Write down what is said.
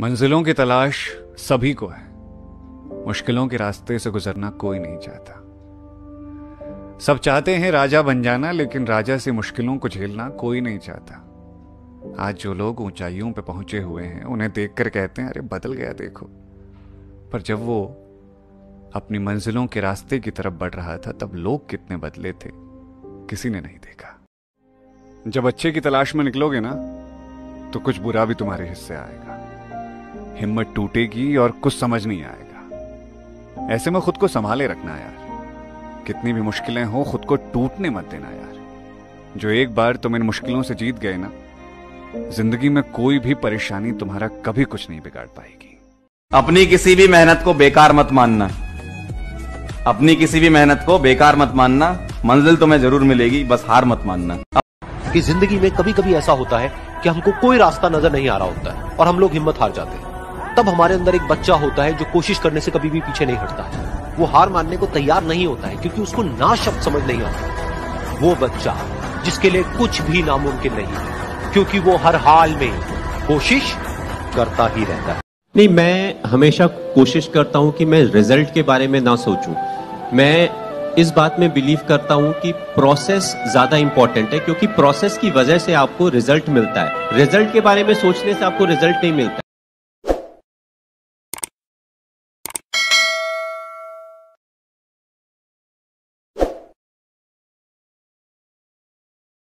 मंजिलों की तलाश सभी को है। मुश्किलों के रास्ते से गुजरना कोई नहीं चाहता। सब चाहते हैं राजा बन जाना, लेकिन राजा से मुश्किलों को झेलना कोई नहीं चाहता। आज जो लोग ऊंचाइयों पर पहुँचे हुए हैं, उन्हें देखकर कहते हैं, अरे, बदल गया देखो। पर जब वो अपनी मंजिलों के रास्ते की तरफ़ बढ़ रहा था, तब लोग कितने बदले थे, किसी ने नहीं देखा। जब अच्छे की तलाश में निकलोगे ना तो कुछ बुरा भी तुम्हारे हिस्से आएगा। हिम्मत टूटेगी और कुछ समझ नहीं आएगा। ऐसे में खुद को संभाले रखना यार। कितनी भी मुश्किलें हो खुद को टूटने मत देना यार। जो एक बार तुम इन मुश्किलों से जीत गए ना ज़िंदगी में कोई भी परेशानी तुम्हारा कभी कुछ नहीं बिगाड़ पाएगी। अपनी किसी भी मेहनत को बेकार मत मानना। अपनी किसी भी मेहनत को बेकार मत मानना। मंजिल तुम्हें ज़रूर मिलेगी बस हार मत मानना। कि ज़िंदगी में कभी कभी ऐसा होता है कि हमको कोई रास्ता नज़र नहीं आ रहा होता है और हम लोग हिम्मत हार जाते हैं। तब हमारे अंदर एक बच्चा होता है जो कोशिश करने से कभी भी पीछे नहीं हटता। है वो हार मानने को तैयार नहीं होता है, क्योंकि उसको ना शब्द समझ नहीं आता। वो बच्चा, जिसके लिए कुछ भी नामुमकिन नहीं है क्योंकि वो हर हाल में कोशिश करता ही रहता है। नहीं, मैं हमेशा कोशिश करता हूँ कि मैं रिज़ल्ट के बारे में ना सोचूं। मैं इस बात में बिलीव करता हूँ कि प्रोसेस ज़्यादा इंपॉर्टेंट है, क्योंकि प्रोसेस की वजह से आपको रिज़ल्ट मिलता है। रिज़ल्ट के बारे में सोचने से आपको रिज़ल्ट नहीं मिलता।